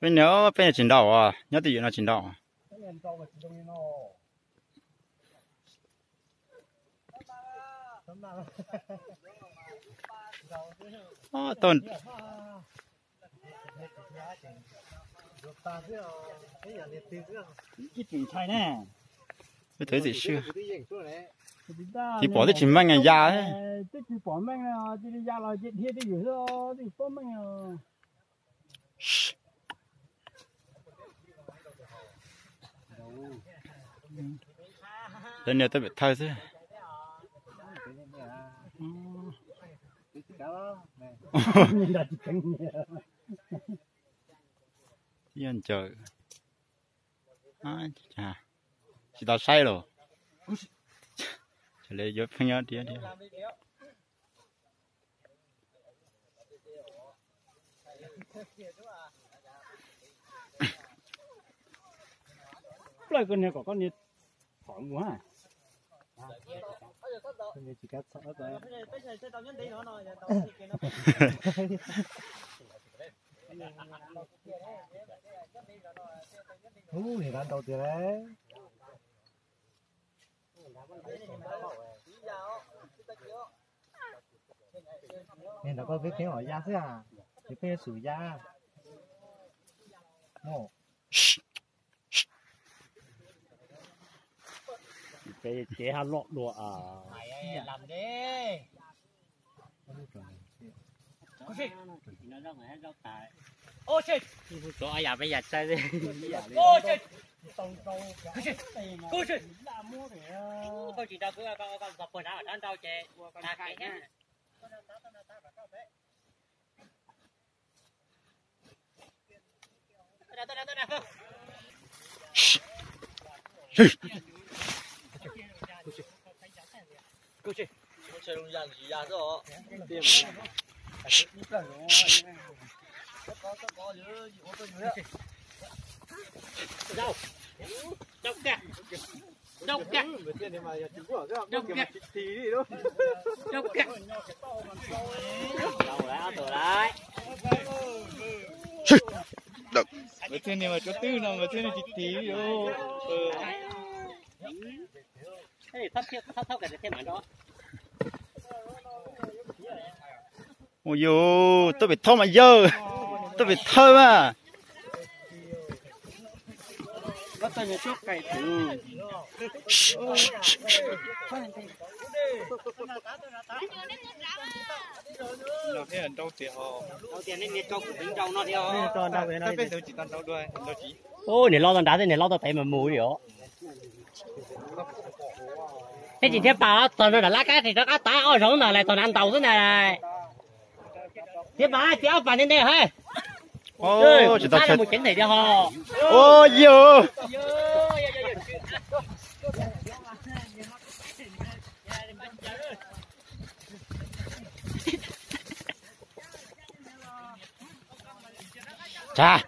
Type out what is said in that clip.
bên nhớ, bên trình độ à? Nhớ tự nó trình độ à? Ờ, tuần. Ít tiền thay nè mới thấy gì chưa thì bỏ cái chim măng ngày già cái chuyện bỏ mang là là đó thì mang là lên nhà tôi bị thay thế. Chỉ yên trời à chà chỉ tao sai rồi. Chỉ lấy giúp phong nhớ đi đi lại con này có con này khỏi mua à. Chỉ cắt thôi Ú, thì đang đầu tiền đấy. Nên nó có biết tiếng hỏi ra thế à? Cái phê sử ra. Ồ. Cái chế hà lọ lụa à. mày làm đi nó ra ngoài nó tài ô shit có ai à bây giờ chơi đi ô shit cô shit cô chỉ đâu cứ con con dọc quần áo ở trên đâu chè ta cái nhá tôi nè tôi nè tôi nè cô shit cô shit luôn ra gì ra rồi đâu Đông kìa Đông kìa Đông kìa đâu kìa đâu lại từ lại thiên này mà có tư nào mà thiên này chỉ tí đâu thế thì thấp thấp thấp cái thêm mà đó. Ôi yo tôi bị thâu mà dơ. Tôi bị thâu mà. Bắt tay nhà chốt cày thử. Nó thế là đâu tiền họ đầu nên nhiệt câu của nó Cho đâu về ta đây. biết đâu chỉ tao đâu đuôi đâu chỉ. Ô này lo tao đá thế này lo tao thấy mà mù đi ó thế chỉ theo bảo tao nó là lá cá thì nó cá tá ở sống này tao ăn tàu thế này. Thế bà chỉ phản lên đây hả ô chỉ tao chơi một chén này đi ho. Ô yo 踩